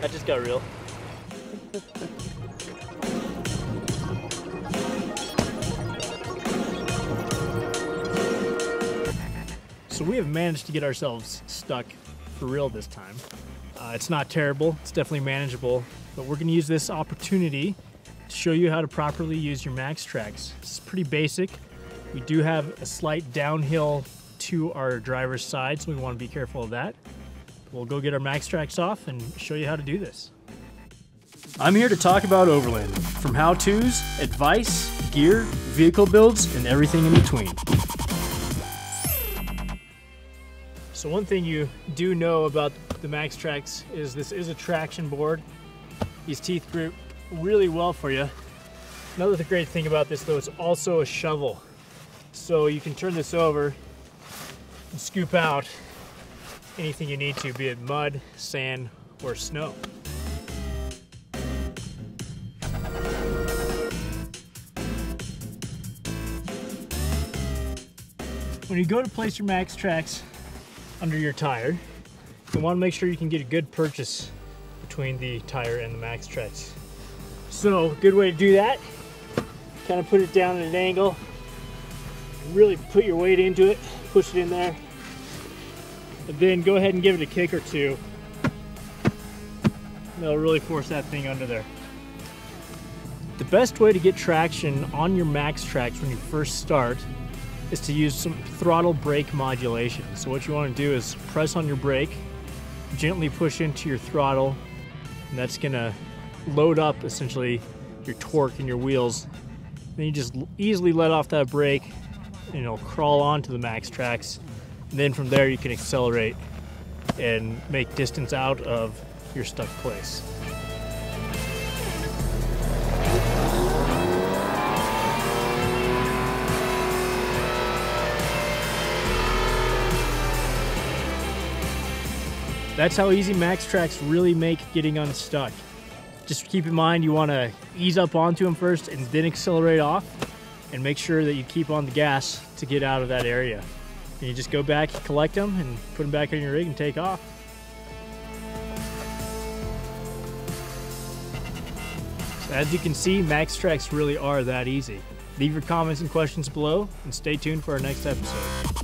That just got real. So we have managed to get ourselves stuck for real this time. Uh, it's not terrible, it's definitely manageable, but we're gonna use this opportunity to show you how to properly use your MAXTRAX. It's pretty basic. We do have a slight downhill to our driver's side, so we wanna be careful of that. We'll go get our MAXTRAX off and show you how to do this. I'm here to talk about Overland, from how-tos, advice, gear, vehicle builds, and everything in between. So one thing you do know about the MAXTRAX is this is a traction board. These teeth grip really well for you. Another great thing about this though, it's also a shovel. So you can turn this over and scoop out anything you need to, be it mud, sand, or snow. When you go to place your MAXTRAX under your tire, you want to make sure you can get a good purchase between the tire and the MAXTRAX. So, good way to do that, kind of put it down at an angle, really put your weight into it, push it in there, and then go ahead and give it a kick or two. That'll really force that thing under there. The best way to get traction on your MAXTRAX when you first start is to use some throttle brake modulation. So what you want to do is press on your brake, gently push into your throttle, and that's gonna load up essentially your torque in your wheels. Then you just easily let off that brake and it'll crawl onto the MAXTRAX. And then from there you can accelerate and make distance out of your stuck place. That's how easy MAXTRAX really make getting unstuck. Just keep in mind you want to ease up onto them first and then accelerate off and make sure that you keep on the gas to get out of that area. And you just go back, collect them, and put them back on your rig and take off. So as you can see, MAXTRAX really are that easy. Leave your comments and questions below and stay tuned for our next episode.